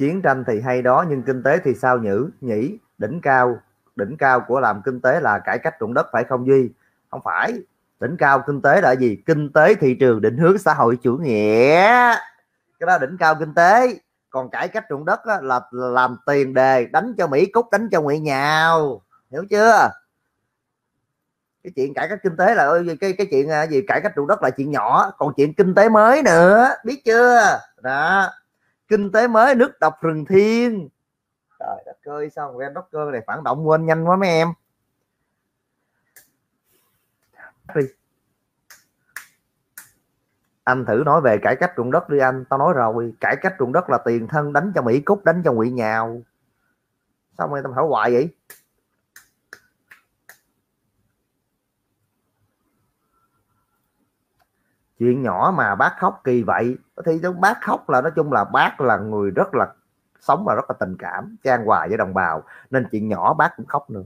chiến tranh thì hay đó nhưng kinh tế thì sao nhữ? Nhỉ đỉnh cao. Đỉnh cao của làm kinh tế là cải cách ruộng đất phải không duy? Không phải. Đỉnh cao kinh tế là gì? Kinh tế thị trường định hướng xã hội chủ nghĩa. Cái đó đỉnh cao kinh tế. Còn cải cách ruộng đất á, là làm tiền đề đánh cho mỹ cúc đánh cho ngụy nhào. Hiểu chưa? Cái chuyện cải cách kinh tế là cái cái chuyện à, gì? Cải cách ruộng đất là chuyện nhỏ còn chuyện kinh tế mới nữa. Biết chưa? Đó kinh tế mới, nước độc rừng thiên trời đất ơi, sao quen cơ này phản động quên nhanh quá mấy em. Đi. Anh thử nói về cải cách ruộng đất đi anh. Tao nói rồi, cải cách ruộng đất là tiền thân, đánh cho mỹ cúc, đánh cho ngụy nhào. Sao mà tao hỏi hoài vậy? Chuyện nhỏ mà bác khóc kỳ vậy, thì bác khóc là nói chung là bác là người rất là sống và rất là tình cảm trang hòa với đồng bào, nên chuyện nhỏ bác cũng khóc nữa.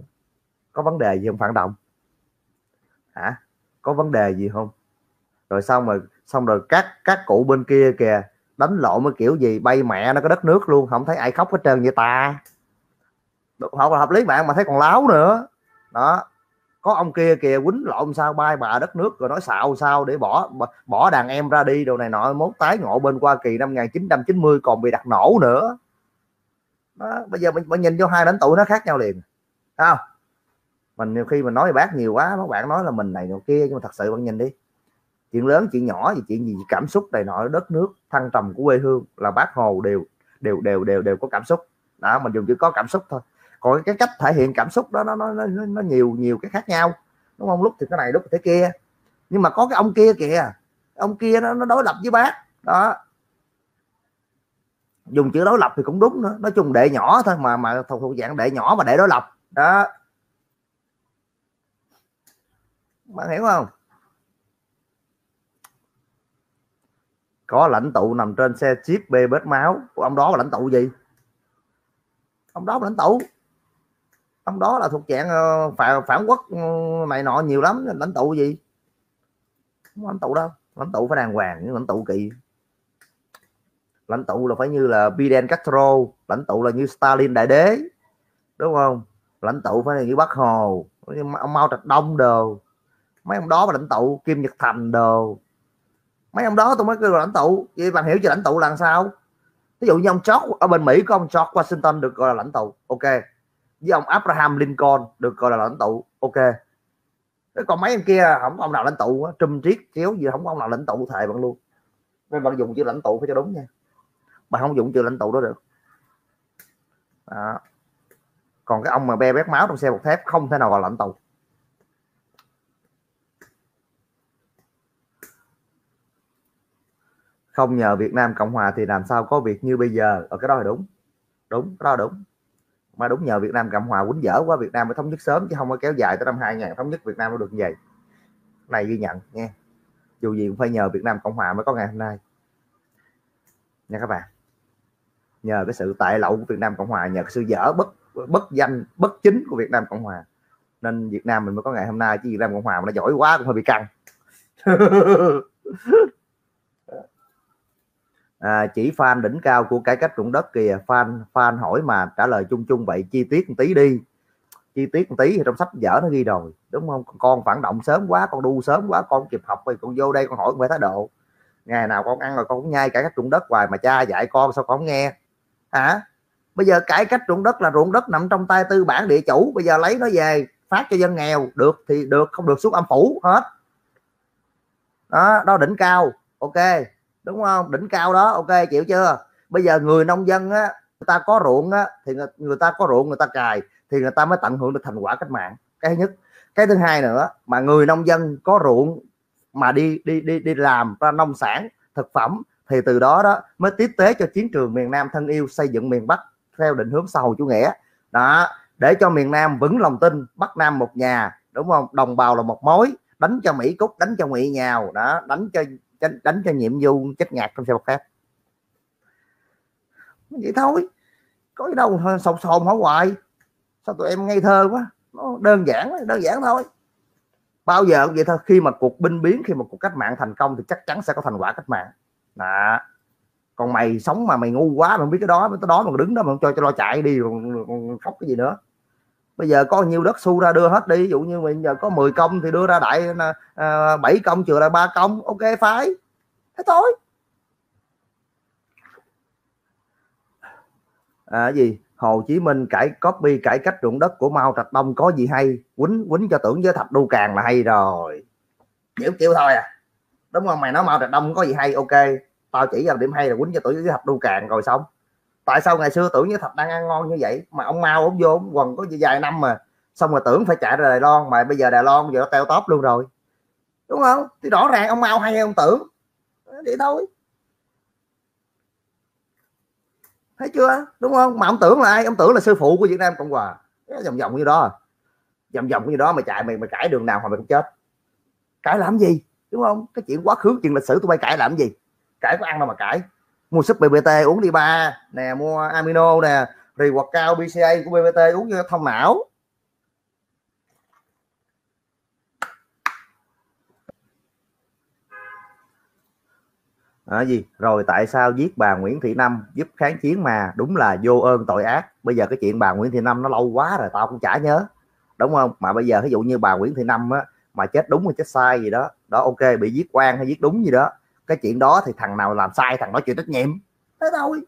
Có vấn đề gì không phản động? Hả? Có vấn đề gì không? Rồi xong rồi xong rồi các các cụ bên kia kìa, đánh lộn với kiểu gì, bay mẹ nó có đất nước luôn, không thấy ai khóc hết trơn vậy ta. Không là hợp lý bạn, mà thấy còn láo nữa. Đó có ông kia kìa quýnh lộn sao bay bà đất nước rồi nói xạo sao để bỏ bỏ đàn em ra đi đồ này nọ mốt tái ngộ bên Hoa Kỳ năm 1990 còn bị đặt nổ nữa. Đó, bây giờ mình, mình nhìn vô hai lãnh tụ nó khác nhau liền không? Mình nhiều khi mình nói bác nhiều quá các bạn nói là mình này nọ kia nhưng mà thật sự bạn nhìn đi. Chuyện lớn chuyện nhỏ gì chuyện gì cảm xúc này nọ đất nước thăng trầm của quê hương là bác hồ đều đều đều đều đều có cảm xúc. Đó mình dùng chữ có cảm xúc thôi còn cái cách thể hiện cảm xúc đó nó nó nó, nó nhiều nhiều cái khác nhau. Đúng không? Lúc thì cái này lúc thì thế kia. Nhưng mà có cái ông kia kìa. Ông kia nó, nó đối lập với bác. Đó. Dùng chữ đối lập thì cũng đúng nữa. Nói chung đệ nhỏ thôi mà mà thuộc thuộc dạng đệ nhỏ mà đệ đối lập. Đó. Bạn hiểu không? Có lãnh tụ nằm trên xe chip bê bết máu. Của ông đó là lãnh tụ gì? Ông đó là lãnh tụ ông đó là thuộc dạng ờ, phản, phản quốc ừ, mày nọ nhiều lắm. Lãnh tụ gì? Không lãnh tụ đâu. Lãnh tụ phải đàng hoàng nhưng lãnh tụ kỳ. Lãnh tụ là phải như là Fidel Castro lãnh tụ là như Stalin đại đế đúng không? Lãnh tụ phải là như Bác Hồ ông Mao Trạch Đông đồ. Mấy ông đó mà lãnh tụ Kim Nhật Thành đồ. Mấy ông đó tôi mới kêu là lãnh tụ. Vậy bạn hiểu cho lãnh tụ là sao? Ví dụ như ông chót ở bên Mỹ có ông chót Washington được gọi là lãnh tụ. Ok với ông Abraham Lincoln được gọi là lãnh tụ. Ok. Thế còn mấy anh kia, không có ông nào lãnh tụ trùm triết kéo gì, không có ông nào lãnh tụ thề bạn luôn. Nên bạn dùng chữ lãnh tụ phải cho đúng nha. Bạn không dùng chữ lãnh tụ đó được. Đó. còn cái ông mà be bét máu trong xe bọc thép, không thể nào gọi lãnh tụ. Không nhờ Việt Nam Cộng Hòa thì làm sao có việc như bây giờ. Ở cái đó là đúng. Đúng, cái đó là đúng mà đúng nhờ Việt Nam Cộng Hòa quýnh dở quá, Việt Nam mới thống nhất sớm, chứ không có kéo dài tới năm 2000 thống nhất, Việt Nam mới được như vậy. Này ghi nhận, nghe. Dù gì cũng phải nhờ Việt Nam Cộng Hòa mới có ngày hôm nay. Nha các bạn. Nhờ cái sự tại lậu của Việt Nam Cộng Hòa, nhờ cái sự dở bất bất danh, bất chính của Việt Nam Cộng Hòa. Nên Việt Nam mình mới có ngày hôm nay, chứ Việt Nam Cộng Hòa mà nó giỏi quá cũng hơi bị căng. à, chỉ fan đỉnh cao của cải cách ruộng đất kìa. Fan fan hỏi mà trả lời chung chung vậy chi tiết một tí đi. Chi tiết một tí thì trong sách dở nó ghi rồi đúng không? Con phản động sớm quá con đu sớm quá con kịp học rồi con vô đây con hỏi con phải thái độ. Ngày nào con ăn rồi con cũng nhai cải cách ruộng đất hoài mà cha dạy con sao con không nghe? Hả? Bây giờ cải cách ruộng đất là ruộng đất nằm trong tay tư bản địa chủ bây giờ lấy nó về phát cho dân nghèo được thì được không được xuống âm phủ hết. Đó đó đỉnh cao ok đúng không? Đỉnh cao đó, ok, chịu chưa? Bây giờ người nông dân á, người ta có ruộng á, thì người ta có ruộng, người ta cài thì người ta mới tận hưởng được thành quả cách mạng. Cái thứ nhất. Cái thứ hai nữa, mà người nông dân có ruộng mà đi đi đi đi làm ra nông sản, thực phẩm, thì từ đó đó mới tiếp tế cho chiến trường miền Nam thân yêu, xây dựng miền Bắc theo định hướng xã hội chủ nghĩa. Đó, để cho miền Nam vững lòng tin Bắc Nam một nhà, đúng không? Đồng bào là một mối, đánh cho Mỹ Cúc đánh cho Ngụy Nhào, đó, đánh cho đánh, đánh cho nhiệm vụ chết ngạt trong xe bọc thép. Vậy thôi. Có gì đâu sồn sồn hỏi hoài. Sao tụi em ngây thơ quá. Nó đơn giản đơn giản thôi. Bao giờ cũng vậy thôi. Khi mà cuộc binh biến khi mà cuộc cách mạng thành công thì chắc chắn sẽ có thành quả cách mạng. Đó còn mày sống mà mày ngu quá mà không biết cái đó cái đó mà đứng đó mà không cho cho lo chạy đi còn, còn khóc cái gì nữa bây giờ có nhiều đất xu ra đưa hết đi ví dụ như mình giờ có 10 công thì đưa ra đại à, 7 công trừ lại ba công ok phải thế thôi. À, gì? Hồ Chí Minh cải copy cải cách ruộng đất của Mao Trạch Đông có gì hay? Quýnh quýnh cho tưởng với thạch đu càng là hay rồi. Kiểu kiểu thôi à. Đúng không? Mày nói Mao Trạch Đông có gì hay ok. Tao chỉ ra điểm hay là quýnh cho tưởng với thạch đu càng rồi xong tại sao ngày xưa tưởng như thạch đang ăn ngon như vậy? Mà ông mau ông vô, ông quần có vài năm mà. Xong rồi tưởng phải chạy ra Đài Loan, mà bây giờ Đài Loan giờ nó teo tóp luôn rồi. Đúng không? Thì rõ ràng ông mau hay ông tưởng. Vậy thôi. Thấy chưa? Đúng không? Mà ông tưởng là ai? Ông tưởng là sư phụ của Việt Nam Cộng Hòa. Vòng vòng như đó. Vòng vòng như đó mà chạy mày mày cãi đường nào mà mày cũng chết. Cãi làm gì? Đúng không? Cái chuyện quá khứ, chuyện lịch sử tụi bay cãi làm gì? Cãi có ăn đâu mà cãi mua súp BBT uống đi ba. Nè mua amino nè rì hoặc cao BCA của BBT uống cho thông não. À, gì? Rồi tại sao giết bà Nguyễn Thị Năm giúp kháng chiến mà? Đúng là vô ơn tội ác. Bây giờ cái chuyện bà Nguyễn Thị Năm nó lâu quá rồi tao cũng chả nhớ. Đúng không? Mà bây giờ ví dụ như bà Nguyễn Thị Năm á mà chết đúng hay chết sai gì đó đó ok bị giết quan hay giết đúng gì đó cái chuyện đó thì thằng nào làm sai thằng đó chịu trách nhiệm. Thế thôi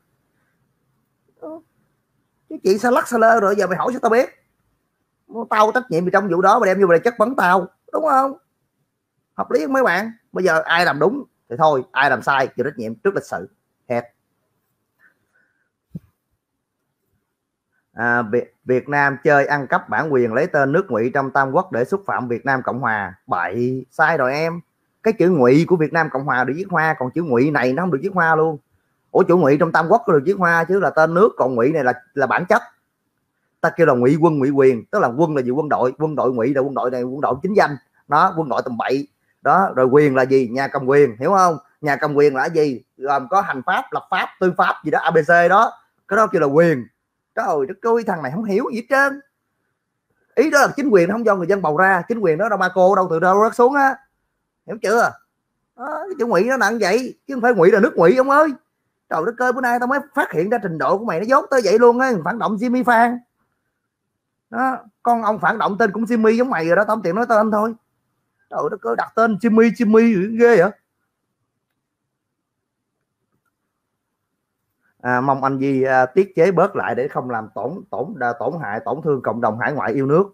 cái chuyện sao lắc sao lơ rồi giờ mày hỏi sao tao biết. Tao trách nhiệm trong vụ đó mà đem vô đây chất vấn tao đúng không? Hợp lý không mấy bạn? Bây giờ ai làm đúng thì thôi ai làm sai chịu trách nhiệm trước lịch sử hết à, Việt, Việt Nam chơi ăn cắp bản quyền lấy tên nước ngụy trong Tam Quốc để xúc phạm Việt Nam Cộng Hòa. Bậy sai rồi em cái chữ ngụy của Việt Nam Cộng Hòa được viết hoa, còn chữ ngụy này nó không được viết hoa luôn. Ủa, chữ ngụy trong Tam Quốc có được viết hoa chứ? Là tên nước, còn ngụy này là là bản chất. Ta kêu là ngụy quân, ngụy quyền, tức là quân là gì? Quân đội quân đội ngụy là quân đội này, quân đội chính danh. Đó, quân đội tầm bậy. Đó, rồi quyền là gì? Nhà cầm quyền, hiểu không? Nhà cầm quyền là gì? Gồm có hành pháp, lập pháp, tư pháp gì đó abc đó. Cái đó kêu là quyền. Trời đất ơi thằng này không hiểu gì hết trơn. Ý đó là chính quyền không do người dân bầu ra. Chính quyền đó đâu ba cô, đâu từ đâu rớt xuống á hiểu chưa? À, cái chữ ngụy nó nặng vậy chứ không phải ngụy là nước ngụy ông ơi. Trời đất ơi bữa nay tao mới phát hiện ra trình độ của mày nó dốt tới vậy luôn á phản động Jimmy Phan. Đó con ông phản động tên cũng Jimmy giống mày rồi đó tao không tiện nói tên thôi. Trời đất ơi đặt tên Jimmy Jimmy ghê vậy. À, mong anh Di à, tiết chế bớt lại để không làm tổn tổn à, tổn hại tổn thương cộng đồng hải ngoại yêu nước.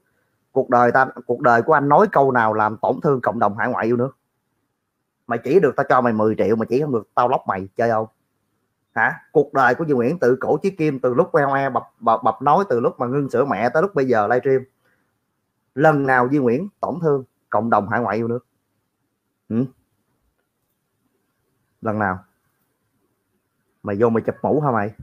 Cuộc đời ta cuộc đời của anh nói câu nào làm tổn thương cộng đồng hải ngoại yêu nước? Mày chỉ được tao cho mày 10 triệu mà chỉ không được tao lóc mày chơi không? Hả? Cuộc đời của Duy Nguyễn từ cổ chí kim từ lúc queo e bập, bập bập nói từ lúc mà ngưng sữa mẹ tới lúc bây giờ livestream. Lần nào Duy Nguyễn tổn thương cộng đồng hải ngoại yêu nước? Ừ? lần nào? Mày vô mày chụp mũ hả mày?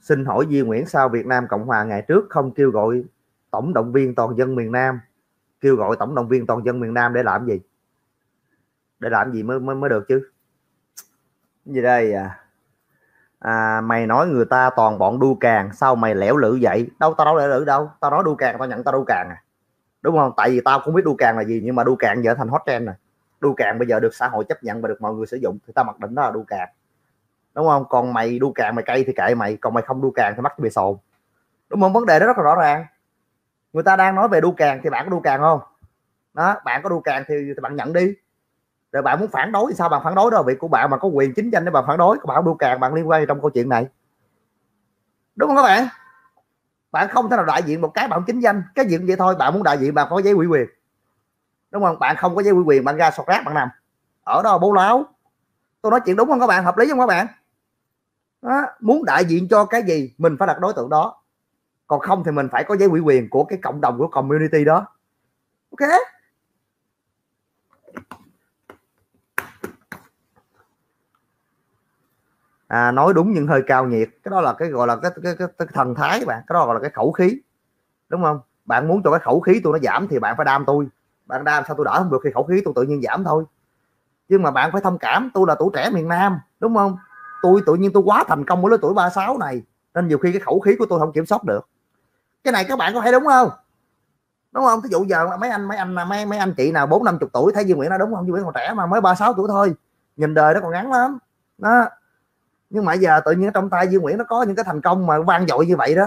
Xin hỏi Duy Nguyễn sao Việt Nam Cộng Hòa ngày trước không kêu gọi tổng động viên toàn dân miền Nam kêu gọi tổng động viên toàn dân miền Nam để làm gì? Để làm gì mới mới, mới được chứ? Gì đây à? À, mày nói người ta toàn bọn đu càng sao mày lẻo lử vậy? Đâu tao đâu lẻo lử đâu. Tao nói đu càng tao nhận tao đu càng à. Đúng không? Tại vì tao cũng biết đu càng là gì nhưng mà đu càng giờ thành hot trend rồi. Đu càng bây giờ được xã hội chấp nhận và được mọi người sử dụng thì tao mặc định đó là đu càng. Đúng không? Còn mày đu càng mày cây thì kệ mày còn mày không đu càng thì mắc bị sồn. Đúng không? Vấn đề đó rất là rõ ràng người ta đang nói về đu càng thì bạn có đu càng không? Đó bạn có đu càng thì, thì bạn nhận đi. Rồi bạn muốn phản đối thì sao? Bạn phản đối đó việc của bạn mà có quyền chính danh để bạn phản đối. Các bạn đu càng bạn liên quan gì trong câu chuyện này? Đúng không các bạn? Bạn không thể nào đại diện một cái bạn chính danh cái chuyện vậy thôi. Bạn muốn đại diện bạn có giấy ủy quyền. Đúng không? Bạn không có giấy ủy quyền bạn ra sọt rác bạn nằm. Ở đó bố láo. Tôi nói chuyện đúng không các bạn? Hợp lý không các bạn? Đó, muốn đại diện cho cái gì mình phải đặt đối tượng đó còn không thì mình phải có giấy ủy quyền của cái cộng đồng của community đó. Ok? À, nói đúng nhưng hơi cao nhiệt. Cái đó là cái gọi là cái, cái, cái, cái thần thái bạn. Cái đó gọi là cái khẩu khí. Đúng không? Bạn muốn cho cái khẩu khí tôi nó giảm thì bạn phải đam tôi. Bạn đam sao tôi đỡ không được thì khẩu khí tôi tự nhiên giảm thôi. Nhưng mà bạn phải thông cảm tôi là tuổi trẻ miền Nam đúng không? Tôi tự nhiên tôi quá thành công ở lứa tuổi 36 này nên nhiều khi cái khẩu khí của tôi không kiểm soát được cái này các bạn có thấy đúng không? Đúng không? Thí dụ giờ mấy anh mấy anh, mấy mấy anh chị nào bốn, năm chục tuổi thấy Duy Nguyễn nó đúng không? Duy Nguyễn còn trẻ mà, mới ba, sáu tuổi thôi. Nhìn đời nó còn ngắn lắm. Đó. Nhưng mà giờ tự nhiên trong tay Duy Nguyễn nó có những cái thành công mà vang dội như vậy đó.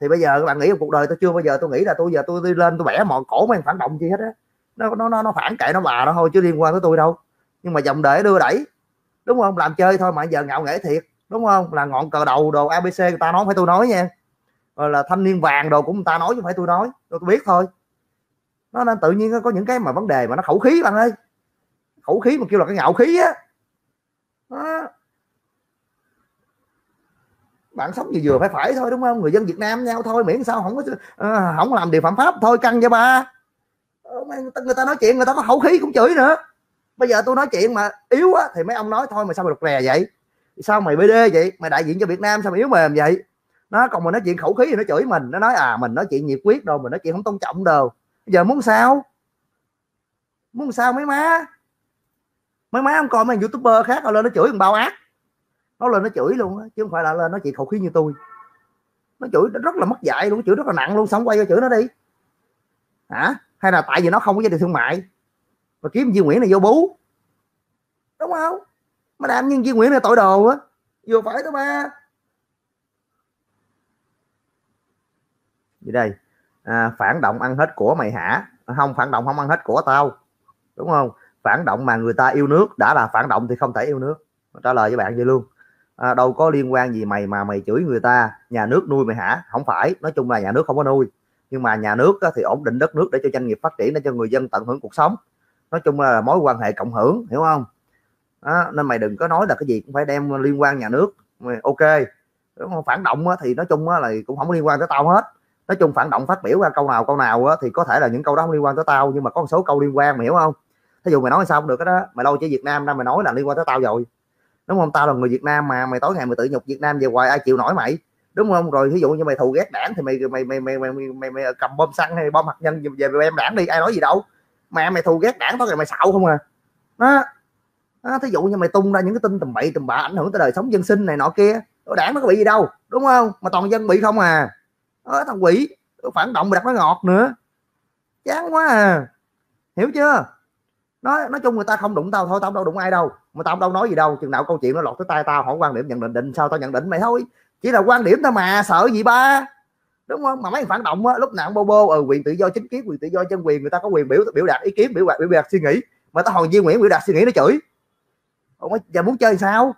Thì bây giờ các bạn nghĩ cuộc đời tôi chưa bao giờ tôi nghĩ là tôi giờ tôi đi lên tôi bẻ mọi cổ mấy phản động gì hết á. Nó nó nó nó phản kệ nó bà nó thôi chứ liên quan tới tôi đâu. Nhưng mà dòng đời đưa đẩy. Đúng không? Làm chơi thôi mà giờ ngạo nghễ thiệt. Đúng không? Là ngọn cờ đầu đồ abc người ta nói phải tôi nói nha. Ờ, là thanh niên vàng đồ cũng người ta nói chứ phải tôi nói. Tôi biết thôi. Nó nên tự nhiên có những cái mà vấn đề mà nó khẩu khí bạn ơi. Khẩu khí mà kêu là cái ngạo khí á. Bạn sống gì vừa phải phải thôi, đúng không? Người dân Việt Nam nhau thôi, miễn sao không có ờ, không làm điều phạm pháp thôi, căng cho ba. Ờ, người ta nói chuyện, người ta có khẩu khí cũng chửi nữa. Bây giờ tôi nói chuyện mà yếu á, thì mấy ông nói, thôi mà sao mày đục rè vậy? Sao mày bd vậy? Mày đại diện cho việt nam sao mày yếu mềm vậy? Nó còn mình nói chuyện khẩu khí thì nó chửi mình, nó nói à mình nói chuyện nhiệt quyết đâu, mình nói chuyện không tôn trọng đâu. Giờ muốn sao? Muốn sao mấy má? Mấy má không coi mấy youtuber khác lên nó chửi bao ác. Nó lên nó chửi luôn á, chứ không phải là lên nói chuyện khẩu khí như tôi. Nó chửi nó rất là mất dạy luôn, chửi rất là nặng luôn, xong quay cho chửi nó đi. Hả? Hay là tại vì nó không có gia đình thương mại, mà kiếm Duy Nguyễn này vô bú. Đúng không? Mà làm nhân Duy Nguyễn này tội đồ á. Vừa phải đó ba. Gì đây. À, phản động ăn hết của mày hả? À, không phản động không ăn hết của tao. Đúng không? Phản động mà người ta yêu nước đã là phản động thì không thể yêu nước. Trả lời với bạn vậy luôn. À, đâu có liên quan gì mày mà mày chửi người ta nhà nước nuôi mày hả? Không phải nói chung là nhà nước không có nuôi. Nhưng mà nhà nước thì ổn định đất nước để cho doanh nghiệp phát triển để cho người dân tận hưởng cuộc sống. Nói chung là mối quan hệ cộng hưởng hiểu không? Đó, nên mày đừng có nói là cái gì cũng phải đem liên quan nhà nước. Mày ok. Đúng không? phản động thì nói chung là cũng không liên quan tới tao hết nói chung phản động phát biểu ra câu nào câu nào á thì có thể là những câu đó không liên quan tới tao nhưng mà có một số câu liên quan mày hiểu không? Thí dụ mày nói sao không được cái đó mày lâu chỉ Việt Nam ra mày nói là liên quan tới tao rồi. Đúng không? Tao là người Việt Nam mà mày tối ngày mày tự nhục Việt Nam về hoài ai chịu nổi mày? Đúng không? Rồi ví dụ như mày thù ghét đảng thì mày mày mày mày mày, mày, mày, mày cầm bom xăng hay bom hạt nhân về, em đảng đi ai nói gì đâu. Mẹ mày thù ghét đảng tối ngày mày xạo không à. Đó. đó thí dụ như mày tung ra những cái tin tầm bậy tầm bạ ảnh hưởng tới đời sống dân sinh này nọ kia đảng nó có bị gì đâu đúng không? Mà toàn dân bị không à ở thằng quỷ phản động đặt nó ngọt nữa. Chán quá à. Hiểu chưa? Nói nói chung người ta không đụng tao thôi tao đâu đụng ai đâu. Mà tao đâu nói gì đâu chừng nào câu chuyện nó lọt tới tay tao hỏi quan điểm nhận định định sao tao nhận định mày thôi. Chỉ là quan điểm thôi mà sợ gì ba? Đúng không? Mà mấy phản động á lúc nào bô bô ờ quyền tự do chính kiến quyền tự do chân quyền người ta có quyền biểu biểu đạt ý kiến biểu đạt biểu đạt suy nghĩ. Mà tao hồi Duy Nguyễn biểu đạt suy nghĩ nó chửi. Ủa, giờ muốn chơi sao?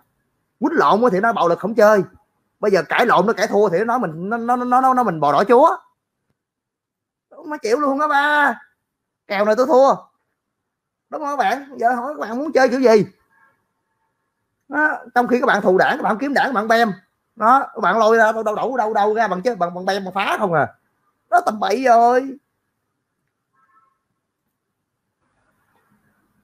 Quýnh lộn thì nó bạo lực không chơi bây giờ cãi lộn nó cãi thua thì nó nói mình nó nó nó nó, nó mình bò đỏ chúa. Nó chịu luôn đó ba. Kèo này tôi thua. Đúng không các bạn? Giờ hỏi các bạn muốn chơi kiểu gì? Đó. trong khi các bạn thù đảng các bạn kiếm đảng các bạn bem. Đó các bạn lôi ra đâu đâu đâu đâu đâu ra bằng chứ bằng bằng bem mà phá không à. Đó tầm bậy rồi.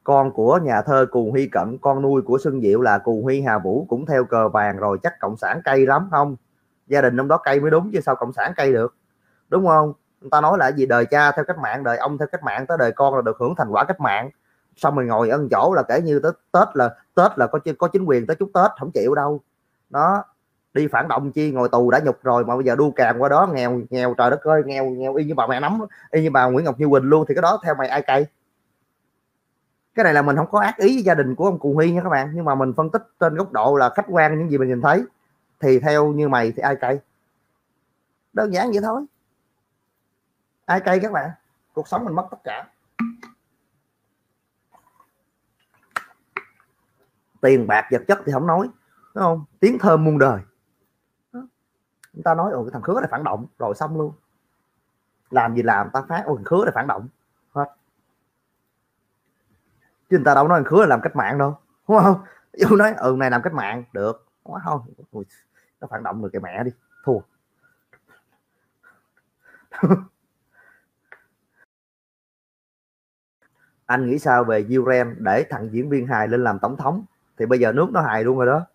Con của nhà thơ Cù Huy Cận, con nuôi của Xuân Diệu là Cù Huy Hà Vũ cũng theo cờ vàng rồi, chắc cộng sản cây lắm không? Gia đình ông đó cây mới đúng chứ sao cộng sản cây được? Đúng không? Người ta nói là gì, đời cha theo cách mạng, đời ông theo cách mạng, tới đời con là được hưởng thành quả cách mạng. Xong rồi ngồi ân chỗ là kể như tới tết là tết là có có chính quyền tới chút tết, không chịu đâu. Đó, đi phản động chi, ngồi tù đã nhục rồi mà bây giờ đu càng qua đó, nghèo nghèo, trời đất ơi, nghèo nghèo, y như bà mẹ nắm, y như bà Nguyễn Ngọc Như Quỳnh luôn, thì cái đó theo mày ai cay? Cái này là mình không có ác ý với gia đình của ông cụ Huy nha các bạn. Nhưng mà mình phân tích trên góc độ là khách quan những gì mình nhìn thấy. Thì theo như mày thì ai cay đơn giản vậy thôi. Ai cay các bạn? Cuộc sống mình mất tất cả. Tiền, bạc, vật chất thì không nói, đúng không? Tiếng thơm muôn đời. Người ta nói, ồ, cái thằng khứa này phản động. Rồi xong luôn. Làm gì làm, ta phát ồ thằng khứa này phản động chứ người ta đâu nói anh khứa là làm cách mạng đâu đúng không? Dù nói ừ này làm cách mạng được. Quá không. Ui, nó phản động được cái mẹ đi. Thua. Anh nghĩ sao về Uren để thằng diễn viên hài lên làm tổng thống? Thì bây giờ nước nó hài luôn rồi đó.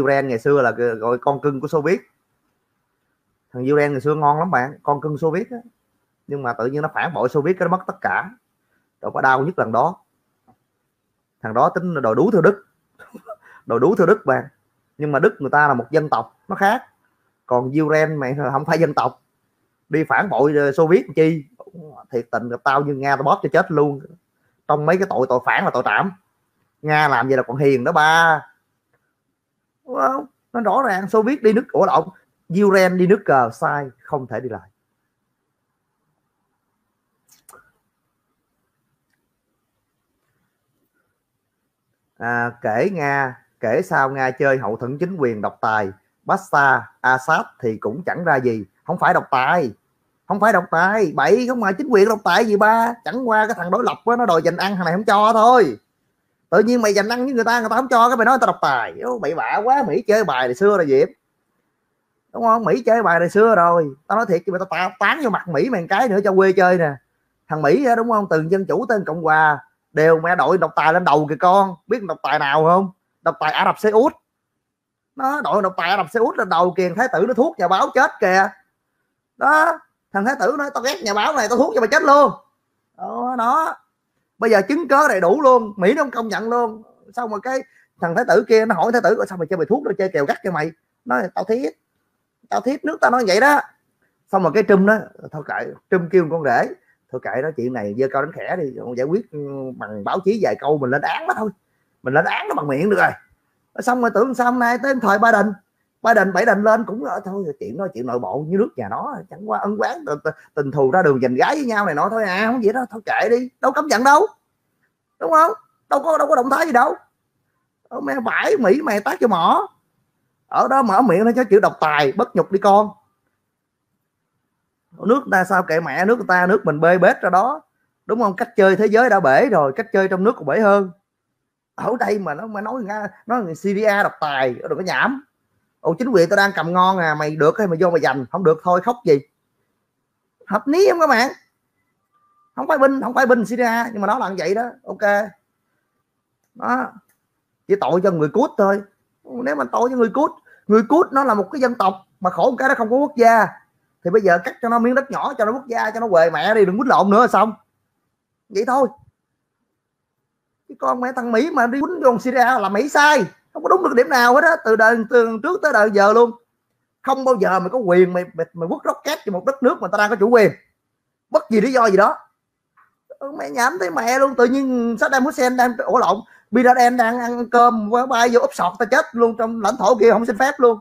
Uren ngày xưa là gọi con cưng của Xô thằng Uren ngày xưa ngon lắm bạn con cưng Xô á. Nhưng mà tự nhiên nó phản bội Xô cái nó mất tất cả. Đâu có đau nhất lần đó thằng đó tính đòi đú theo đức. Đòi đú theo đức bạn nhưng mà đức người ta là một dân tộc, nó khác. Còn Uren mày không phải dân tộc. Đi phản bội ờ, Xô viết chi? Thiệt tình gặp tao như nga tao bóp cho chết luôn. Trong mấy cái tội tội phản là tội trảm. Nga làm gì là còn hiền đó ba. Đúng không nó rõ ràng Xô viết đi nước ủa lộn. Uren đi nước cờ sai, không thể đi lại. À, kể nga kể sao nga chơi hậu thuẫn chính quyền độc tài. Basta Assad thì cũng chẳng ra gì. Không phải độc tài. Không phải độc tài. Bậy không mà chính quyền độc tài gì ba? Chẳng qua cái thằng đối lập đó, nó đòi dành ăn thằng này không cho thôi. Tự nhiên mày dành ăn với người ta người ta không cho cái mày nói người ta độc tài. Bậy bạ quá mỹ chơi bài này xưa rồi diệp. Đúng không? Mỹ chơi bài này xưa rồi. Tao nói thiệt chứ mày tao tán vô mặt mỹ mày cái nữa cho quê chơi nè. Thằng mỹ đúng không? Từ dân chủ tên cộng hòa đều mẹ đội độc tài lên đầu kìa con. Biết độc tài nào không? Độc tài ả rập xê út. Nó đội độc tài ả rập xê út lên đầu kìa. Thái tử nó thuốc nhà báo chết kìa. Đó thằng thái tử nói tao ghét nhà báo này tao thuốc cho mày chết luôn. Đó, đó. Bây giờ chứng cớ đầy đủ luôn. Mỹ nó không công nhận luôn. Xong rồi cái thằng thái tử kia nó hỏi thái tử sao mày chơi mày thuốc nó chơi kèo gắt cho mày? Nói tao thiết tao thiết nước tao nói vậy đó. Xong rồi cái trùm đó thôi kệ trùm kêu con rể thôi kệ đó chuyện này dơ cao đánh khẽ đi giải quyết ừ, bằng báo chí vài câu mình lên án nó thôi. Mình lên án nó bằng miệng được rồi. Xong rồi tưởng sao hôm nay tới thời ba đình ba đình bảy đình lên cũng ờ, thôi chuyện nói, chuyện nội bộ như nước nhà nó, chẳng qua ân quán ờ, ờ, tình thù ra đường giành gái với nhau này nọ thôi à không vậy đó, thôi kệ đi, đâu cấm nhận đâu. Đúng không? Đâu có đâu có động thái gì đâu. Mẹ vải mỹ mày tác cho mỏ. Ở đó mở miệng nó cho chữ độc tài, bất nhục đi con nước ta sao kệ mẹ, nước ta, nước mình bê bết ra đó. Đúng không? Cách chơi thế giới đã bể rồi, cách chơi trong nước còn bể hơn. Ở đây mà nó, mà nói nga, nói người Syria độc tài, đừng có nhảm. Ồ, chính quyền tao đang cầm ngon à mày được hay mày vô mày giành? Không được thôi, khóc gì? Hợp lý không các bạn? Không phải binh, không phải binh Syria nhưng mà nó là như vậy đó. Ok. Đó. Chỉ tội cho người cút thôi. Nếu mà tội cho người cút người cút nó là một cái dân tộc mà khổ một cái nó không có quốc gia thì bây giờ cắt cho nó miếng đất nhỏ cho nó quốc gia cho nó quề mẹ đi đừng quýnh lộn nữa xong. Vậy thôi. Cái con mẹ thằng mỹ mà đi quýnh con syria là mỹ sai không có đúng được điểm nào hết á từ đời từ trước tới đời giờ luôn. Không bao giờ mày có quyền mày mày, mày quất rocket cho một đất nước mà ta đang có chủ quyền. Bất gì lý do gì đó. Ừ, mẹ nhảm thấy mẹ luôn tự nhiên Saddam Hussein đang ổ lộn Bin Laden đang ăn cơm bay vô úp sọt ta chết luôn trong lãnh thổ kia không xin phép luôn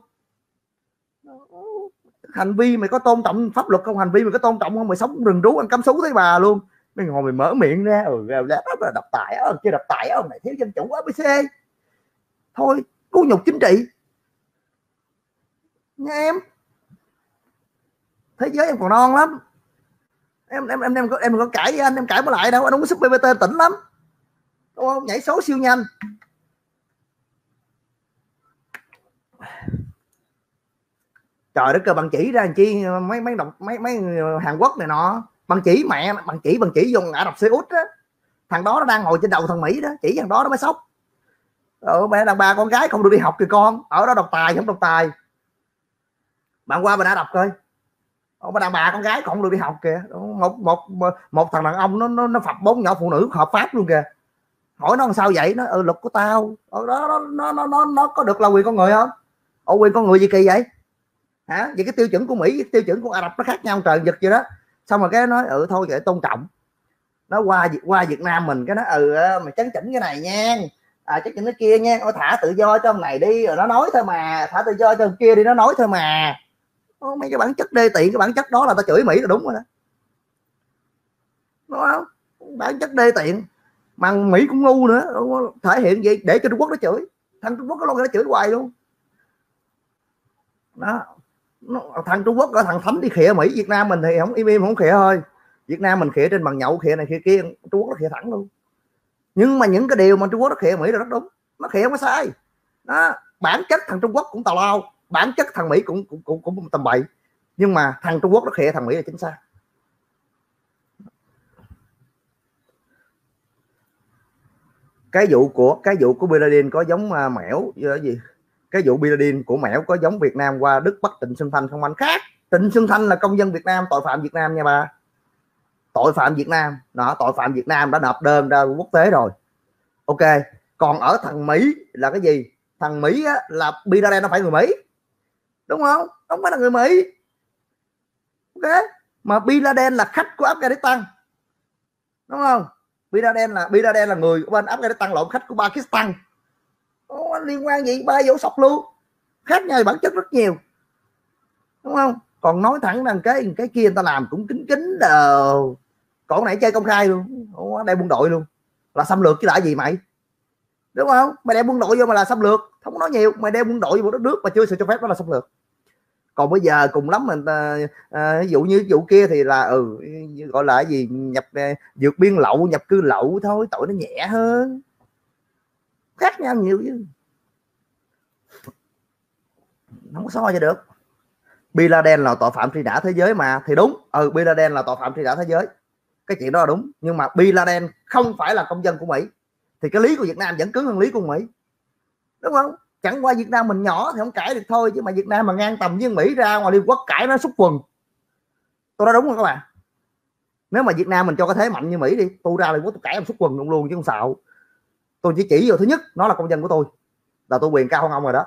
hành vi mày có tôn trọng pháp luật không? Hành vi mày có tôn trọng không? Mày sống rừng rú ăn cắm sú thấy bà luôn. Mày ngồi mày mở miệng ra ừ đó là độc tài á chưa độc tài á mày thiếu dân chủ abc. Thôi cú nhục chính trị. Nha em. Thế giới em còn non lắm. Em em em em có em có cãi với anh, em cãi với lại đâu, anh uống sức bbt tỉnh lắm. Đúng không? Nhảy số siêu nhanh. Trời đất cơ bằng chỉ ra chi? Mấy mấy đọc mấy mấy Hàn Quốc này nọ. Bằng chỉ mẹ bằng chỉ bằng chỉ dùng Ả Rập Xê Út á. Thằng đó nó đang ngồi trên đầu thằng Mỹ đó chỉ thằng đó nó mới sốc. Ờ, mẹ đàn bà con gái không được đi học kìa con. Ở đó độc tài không độc tài. Bạn qua mình đã đọc coi. Mà đàn bà con gái không được đi học kìa. Một một một thằng đàn ông nó nó, nó phập bốn nhỏ phụ nữ hợp pháp luôn kìa. Hỏi nó làm sao vậy? Nó ừ luật của tao. Ở đó nó nó nó nó có được là quyền con người không? Ở quyền con người gì kỳ vậy? Hả? Vậy cái tiêu chuẩn của mỹ cái tiêu chuẩn của ả rập nó khác nhau trời giật vậy đó. Xong rồi cái nói ừ thôi vậy tôn trọng. Nó qua qua việt nam mình cái nó ừ ờ, mày chấn chỉnh cái này nha. À chấn chỉnh cái kia nha. Ôi, thả tự do cho ông này đi rồi nó nói thôi mà. Thả tự do cho ông kia đi nó nói thôi mà. Ô, mấy cái bản chất đê tiện cái bản chất đó là ta chửi mỹ là đúng rồi đó. Đúng không? Bản chất đê tiện. Mà mỹ cũng ngu nữa. Thể hiện gì để cho trung quốc nó chửi. Thằng trung quốc nó nó chửi hoài luôn. Đó nó, thằng Trung Quốc ở thằng Thấm đi khịa Mỹ Việt Nam mình thì không im im không khịa thôi. Việt Nam mình khịa trên bằng nhậu khịa này khịa kia Trung Quốc nó khịa thẳng luôn. Nhưng mà những cái điều mà Trung Quốc nó khịa Mỹ là rất đúng. Nó khịa không có sai. Đó bản chất thằng Trung Quốc cũng tào lao bản chất thằng Mỹ cũng cũng cũng, cũng tầm bậy. Nhưng mà thằng Trung Quốc nó khịa thằng Mỹ là chính xác. Cái vụ của cái vụ của Bin Laden có giống à, mẻo gì? Cái vụ Bin của mẻo có giống Việt Nam qua Đức bắt Trịnh Xuân Thanh không anh? Khác. Trịnh Xuân Thanh là công dân Việt Nam tội phạm Việt Nam nha bà. Tội phạm Việt Nam. Đó tội phạm Việt Nam đã nộp đơn ra quốc tế rồi. Ok còn ở thằng Mỹ là cái gì? Thằng Mỹ á, là Bin nó phải người Mỹ. Đúng không? Không phải là người Mỹ. Ok mà Bin Laden là khách của Afghanistan. Đúng không? Bin Laden là Bin Laden là người của bên Afghanistan lộn khách của Pakistan anh liên quan gì? Ba dấu sọc luôn. Khác nhau bản chất rất nhiều. Đúng không? Còn nói thẳng rằng cái cái kia người ta làm cũng kính kính đồ. Còn nãy chơi công khai luôn. Ủa, đây quân đội luôn. Là xâm lược chứ đã gì mày? Đúng không? Mày đem quân đội vô mà là xâm lược. Không nói nhiều. Mày đem quân đội vô một đất nước mà chưa sự cho phép đó là xâm lược. Còn bây giờ cùng lắm mình à, à, ví dụ như vụ kia thì là ừ gọi là gì? Nhập à, vượt biên lậu nhập cư lậu thôi. Tội nó nhẹ hơn khác nhau nhiều chứ. Không có so cho được. Bin Laden là tội phạm truy nã thế giới mà, thì đúng. Ừ Bin Laden là tội phạm truy nã thế giới. Cái chuyện đó là đúng. Nhưng mà Bin Laden không phải là công dân của Mỹ. Thì cái lý của Việt Nam vẫn cứng hơn lý của Mỹ. Đúng không? Chẳng qua Việt Nam mình nhỏ thì không cãi được thôi, chứ mà Việt Nam mà ngang tầm với Mỹ ra ngoài Liên Quốc cãi nó xúc quần. Tôi nói đúng không các bạn? Nếu mà Việt Nam mình cho cái thế mạnh như Mỹ đi, tôi ra Liên Quốc tôi cãi ông xúc quần luôn luôn chứ không xạo tôi chỉ chỉ vào thứ nhất nó là công dân của tôi. Là tôi quyền cao hơn ông rồi đó.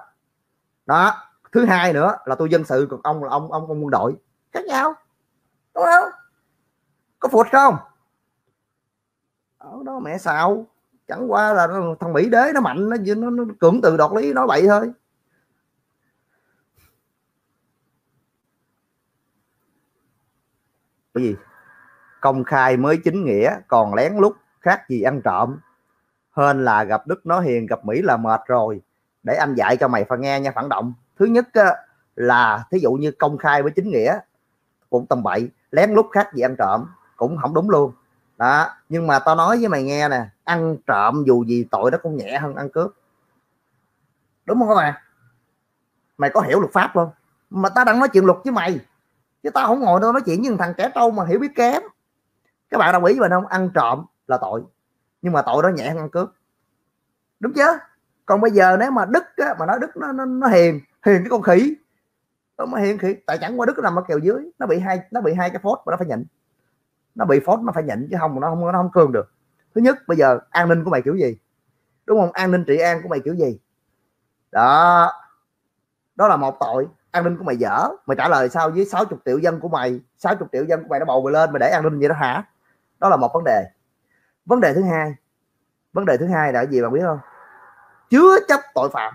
Đó. Thứ hai nữa là tôi dân sự còn ông là ông ông ông quân đội. Khác nhau. Đúng không? Có phụt không? Ở đó mẹ xạo. Chẳng qua là thằng mỹ đế nó mạnh nó, nó, nó cưỡng từ đọt lý nó vậy thôi. Cái gì? Công khai mới chính nghĩa còn lén lút khác gì ăn trộm hơn là gặp đức nó hiền, gặp mỹ là mệt rồi. Để anh dạy cho mày phải nghe nha, phản động. Thứ nhất là thí dụ như công khai với chính nghĩa, cũng tầm bậy. Lén lút khác gì ăn trộm, cũng không đúng luôn. Đó, nhưng mà tao nói với mày nghe nè, ăn trộm dù gì tội nó cũng nhẹ hơn ăn cướp. Đúng không các bạn mày có hiểu luật pháp không? Mà tao đang nói chuyện luật với mày, chứ tao không ngồi đâu nói chuyện với thằng trẻ trâu mà hiểu biết kém. Các bạn đồng ý với mình không? Ăn trộm là tội nhưng mà tội đó nhẹ hơn ăn cướp. Đúng chứ? Còn bây giờ nếu mà đức á, mà nói đức nó, nó, nó hiền hiền cái con khỉ. Nó mà hiền khỉ. Tại chẳng qua đức nó nằm ở kèo dưới. Nó bị hai nó bị hai cái phốt mà nó phải nhịn. Nó bị phốt nó phải nhịn chứ không nó không nó không cương được. Thứ nhất bây giờ an ninh của mày kiểu gì? Đúng không? An ninh trị an của mày kiểu gì? Đó. Đó là một tội. An ninh của mày dở. Mày trả lời sao với 60 triệu dân của mày? 60 triệu dân của mày nó bầu mày lên mày để an ninh vậy đó hả? Đó là một vấn đề vấn đề thứ hai vấn đề thứ hai là gì bạn biết không? Chứa chấp tội phạm.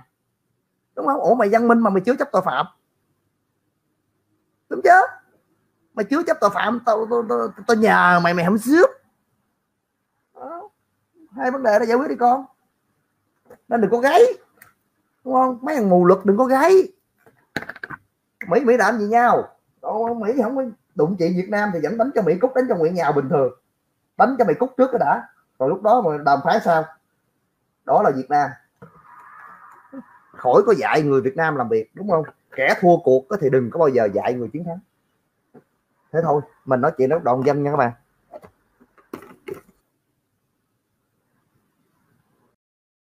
Đúng không? Ủa mày văn minh mà mày chứa chấp tội phạm. Đúng chứ? Mày chứa chấp tội phạm tao tao, tao, tao nhờ mày mày không xước. Hai vấn đề đó giải quyết đi con. Nên đừng có gáy. Đúng không? Mấy thằng mù luật đừng có gáy. Mỹ mỹ làm gì nhau? Còn mỹ không có đụng chị việt nam thì vẫn đánh cho mỹ cút đánh cho nguyễn nhào bình thường đánh cho mày cút trước cái đã. Rồi lúc đó mà đàm phán sao? Đó là việt nam. Khỏi có dạy người việt nam làm việc, đúng không? Kẻ thua cuộc thì đừng có bao giờ dạy người chiến thắng. Thế thôi, mình nói chuyện đó đồng dân nha các bạn.